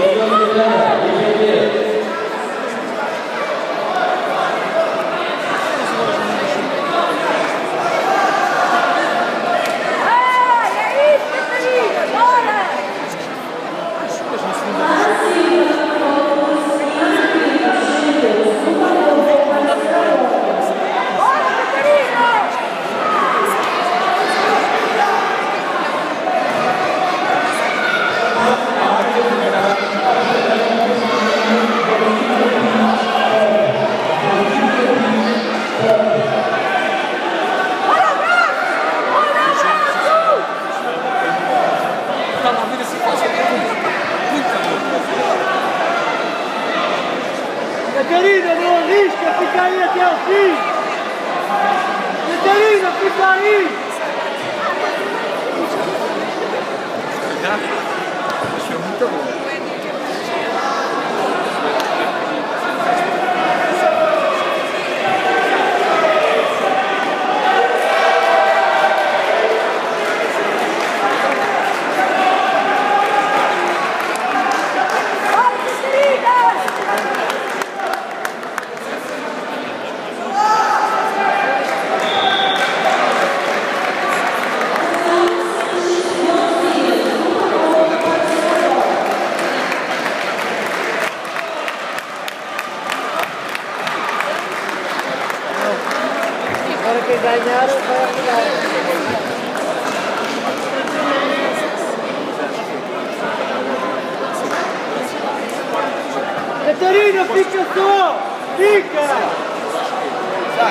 Get them together. Brasil! Caterina, fica aí! के बाजार Катерина, ты что? Тика! Да,